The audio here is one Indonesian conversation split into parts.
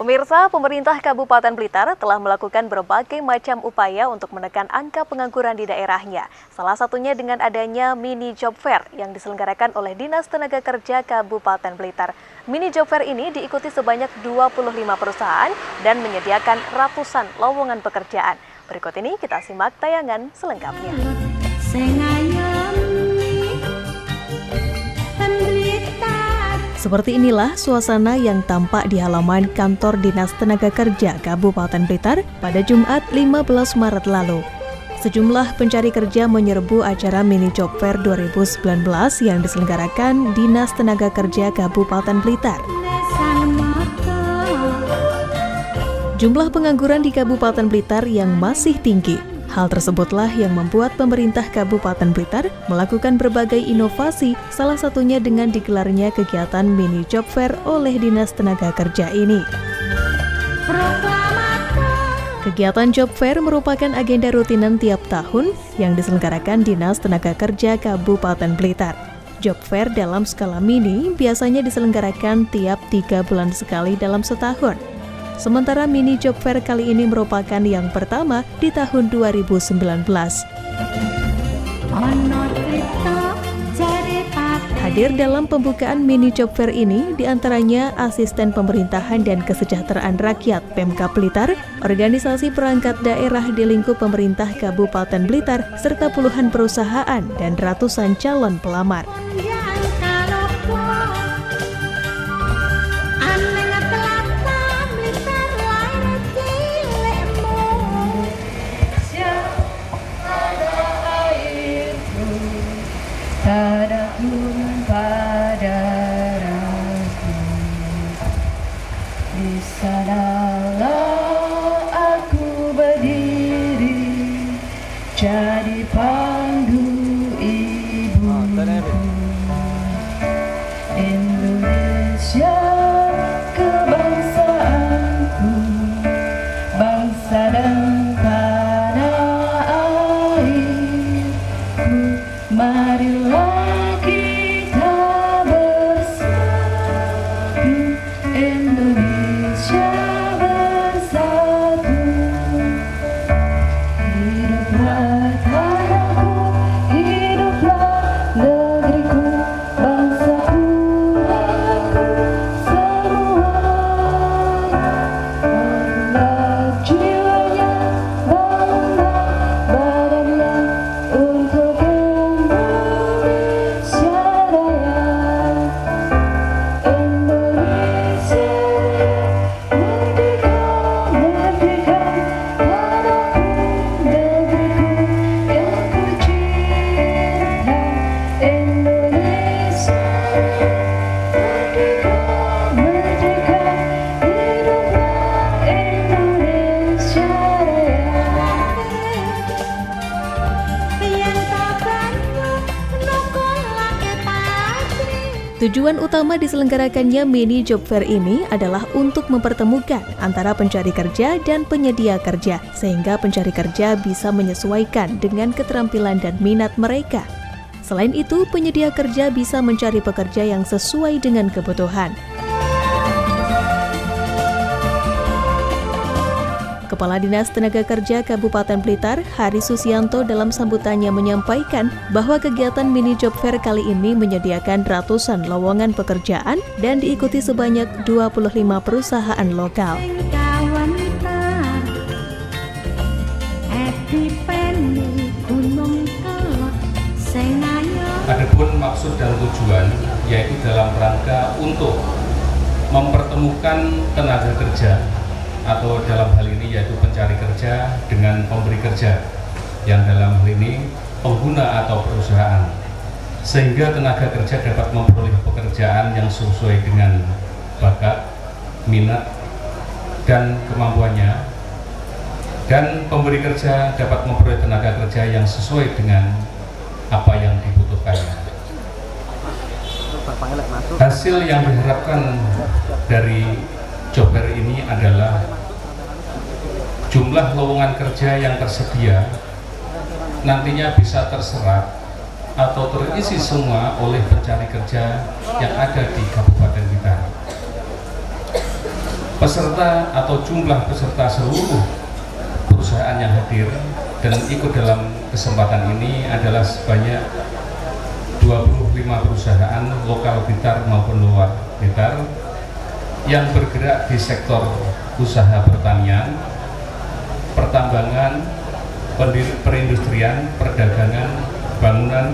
Pemirsa, pemerintah Kabupaten Blitar telah melakukan berbagai macam upaya untuk menekan angka pengangguran di daerahnya. Salah satunya dengan adanya mini job fair yang diselenggarakan oleh Dinas Tenaga Kerja Kabupaten Blitar. Mini job fair ini diikuti sebanyak 25 perusahaan dan menyediakan ratusan lowongan pekerjaan. Berikut ini kita simak tayangan selengkapnya. Seperti inilah suasana yang tampak di halaman kantor Dinas Tenaga Kerja Kabupaten Blitar pada Jumat 15 Maret lalu. Sejumlah pencari kerja menyerbu acara Mini Job Fair 2019 yang diselenggarakan Dinas Tenaga Kerja Kabupaten Blitar. Jumlah pengangguran di Kabupaten Blitar yang masih tinggi Hal tersebutlah yang membuat pemerintah Kabupaten Blitar melakukan berbagai inovasi, salah satunya dengan digelarnya kegiatan mini job fair oleh Dinas Tenaga Kerja ini. Kegiatan job fair merupakan agenda rutinan tiap tahun yang diselenggarakan Dinas Tenaga Kerja Kabupaten Blitar. Job fair dalam skala mini biasanya diselenggarakan tiap tiga bulan sekali dalam setahun. Sementara mini job fair kali ini merupakan yang pertama di tahun 2019. Hadir dalam pembukaan mini job fair ini di antaranya asisten pemerintahan dan kesejahteraan rakyat Pemkap Blitar, organisasi perangkat daerah di lingkup pemerintah Kabupaten Blitar, serta puluhan perusahaan dan ratusan calon pelamar. Tujuan utama diselenggarakannya mini job fair ini adalah untuk mempertemukan antara pencari kerja dan penyedia kerja, sehingga pencari kerja bisa menyesuaikan dengan keterampilan dan minat mereka. Selain itu, penyedia kerja bisa mencari pekerja yang sesuai dengan kebutuhan. Kepala Dinas Tenaga Kerja Kabupaten Blitar, Hari Susianto dalam sambutannya menyampaikan bahwa kegiatan mini job fair kali ini menyediakan ratusan lowongan pekerjaan dan diikuti sebanyak 25 perusahaan lokal. Adapun maksud dan tujuan yaitu dalam rangka untuk mempertemukan tenaga kerja atau dalam hal kerja dengan pemberi kerja yang dalam hal ini pengguna atau perusahaan sehingga tenaga kerja dapat memperoleh pekerjaan yang sesuai dengan bakat, minat, dan kemampuannya dan pemberi kerja dapat memperoleh tenaga kerja yang sesuai dengan apa yang dibutuhkannya. Hasil yang diharapkan dari job fair ini adalah jumlah lowongan kerja yang tersedia nantinya bisa terserap atau terisi semua oleh pencari kerja yang ada di Kabupaten Blitar. peserta atau jumlah peserta seluruh perusahaan yang hadir dan ikut dalam kesempatan ini adalah sebanyak 25 perusahaan lokal Blitar maupun luar Blitar yang bergerak di sektor usaha pertanian, pertambangan, perindustrian, perdagangan, bangunan,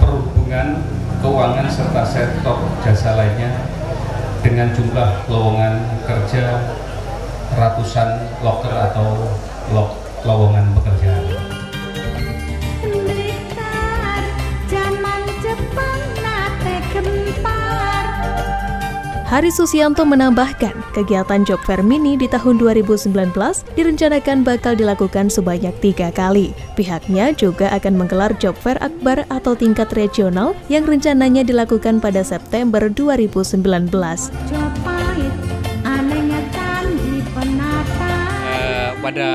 perhubungan, keuangan serta sektor jasa lainnya dengan jumlah lowongan kerja ratusan loker atau lowongan pekerjaan. Hari Susianto menambahkan, kegiatan Job Fair Mini di tahun 2019 direncanakan bakal dilakukan sebanyak tiga kali. Pihaknya juga akan menggelar Job Fair Akbar atau tingkat regional yang rencananya dilakukan pada September 2019. Jopait anehnya candi penata eh, pada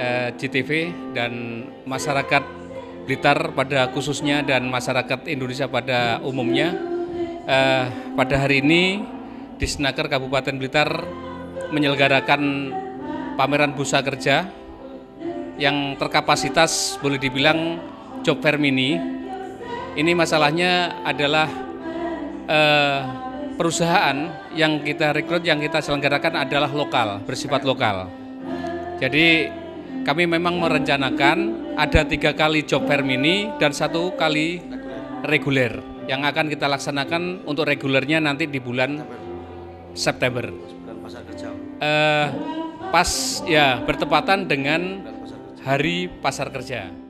eh, GTV dan masyarakat Blitar pada khususnya dan masyarakat Indonesia pada umumnya eh, pada hari ini di Senaker Kabupaten Blitar menyelenggarakan pameran busa kerja yang terkapasitas boleh dibilang job fair mini. Ini masalahnya adalah eh, perusahaan yang kita rekrut yang kita selenggarakan adalah lokal, bersifat lokal. Jadi kami memang merencanakan ada tiga kali job fair mini dan satu kali reguler yang akan kita laksanakan untuk regulernya nanti di bulan September. Eh, pas ya bertepatan dengan hari pasar kerja.